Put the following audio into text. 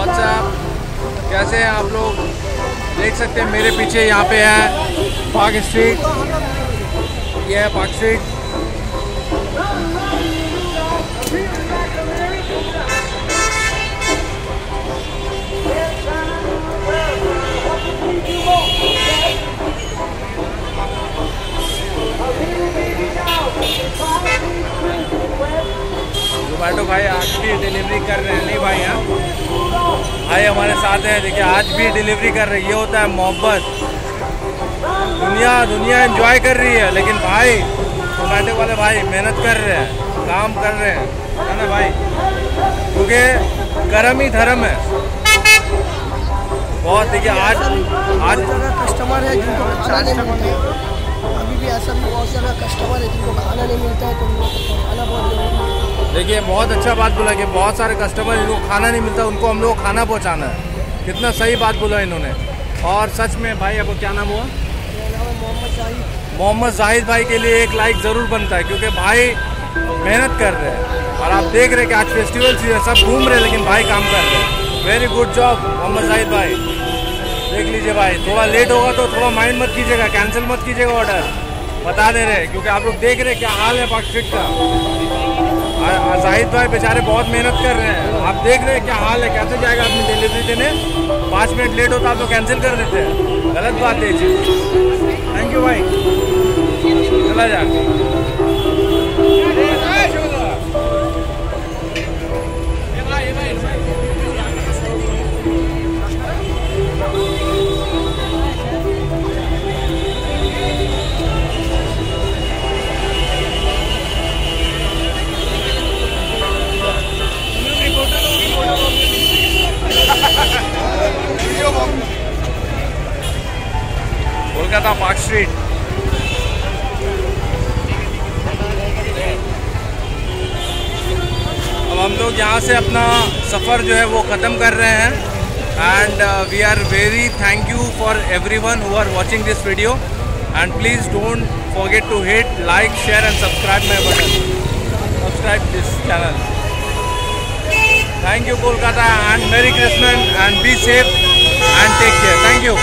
WhatsApp कैसे हैं आप लोग? देख सकते हैं, मेरे पीछे यहाँ पे है पार्क स्ट्रीट ये है पार्क स्ट्रीट भाई आज भी डिलीवरी कर रहे हैं। नहीं भाई यहाँ भाई, हमारे साथ हैं। देखिए, आज भी डिलीवरी कर रहे हैं ये होता है मोहब्बत। दुनिया दुनिया एंजॉय कर रही है, लेकिन भाई जोमेटो वाले भाई, मेहनत कर रहे हैं, काम कर रहे हैं, है ना भाई? क्योंकि कर्म ही धर्म है। बहुत, देखिए, आज आज कस्टमर है जिनको अभी भी ऐसा भी बहुत सारा कस्टमर है जिनको खाना नहीं मिलता है तो उन लोगों को खाना बहुत देखिए बहुत अच्छा बात बोला कि बहुत सारे कस्टमर जिनको खाना नहीं मिलता उनको हम लोग खाना पहुंचाना है। कितना सही बात बोला इन्होंने। और सच में भाई आपको क्या नाम हुआ? मोहम्मद शाहिद मोहम्मद जाहिद भाई के लिए एक लाइक ज़रूर बनता है क्योंकि भाई मेहनत कर रहे हैं। और आप देख रहे हैं कि आज फेस्टिवल सीज़न सब घूम रहे हैं लेकिन भाई काम कर रहे हैं। Very good job Mohammad Zahid भाई। देख लीजिए भाई, थोड़ा लेट होगा तो थोड़ा माइंड मत कीजिएगा कैंसिल मत कीजिएगा ऑर्डर बता दे रहे, क्योंकि आप लोग देख रहे क्या हाल है पार्क स्ट्रीट का जाहिद भाई बेचारे बहुत मेहनत कर रहे हैं। आप देख रहे हैं क्या हाल है, कैसे जाएगा अपनी डिलीवरी देने? पाँच मिनट लेट होता आप कैंसिल कर देते हैं। गलत बात है चीज़। थैंक यू भाई। चला जा। कोलकाता पार्क स्ट्रीट अब हम लोग यहाँ से अपना सफ़र जो है वो ख़त्म कर रहे हैं। And we are very thank you for everyone who are watching this video and please don't forget to hit like share and subscribe my button subscribe this channel thank you Kolkata and merry Christmas and be safe and take care thank you